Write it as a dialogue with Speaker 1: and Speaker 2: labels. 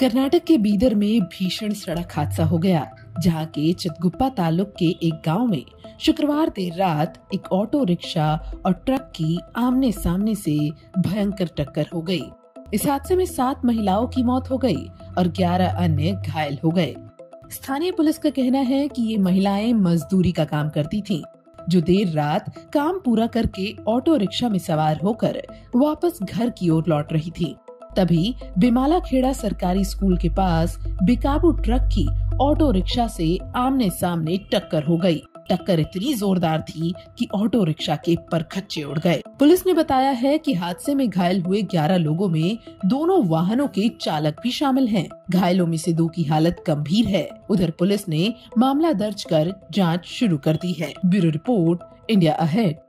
Speaker 1: कर्नाटक के बीदर में भीषण सड़क हादसा हो गया जहाँ के चितगुप्पा तालुक के एक गाँव में शुक्रवार देर रात एक ऑटो रिक्शा और ट्रक की आमने सामने से भयंकर टक्कर हो गई। इस हादसे में सात महिलाओं की मौत हो गई और ग्यारह अन्य घायल हो गए स्थानीय पुलिस का कहना है कि ये महिलाएँ मजदूरी का काम करती थीं, जो देर रात काम पूरा करके ऑटो रिक्शा में सवार होकर वापस घर की ओर लौट रही थी तभी बिमाला खेड़ा सरकारी स्कूल के पास बेकाबू ट्रक की ऑटो रिक्शा से आमने सामने टक्कर हो गई। टक्कर इतनी जोरदार थी कि ऑटो रिक्शा के परखच्चे उड़ गए पुलिस ने बताया है कि हादसे में घायल हुए 11 लोगों में दोनों वाहनों के चालक भी शामिल हैं। घायलों में से दो की हालत गंभीर है उधर पुलिस ने मामला दर्ज कर जाँच शुरू कर दी है ब्यूरो रिपोर्ट, इंडिया अहेड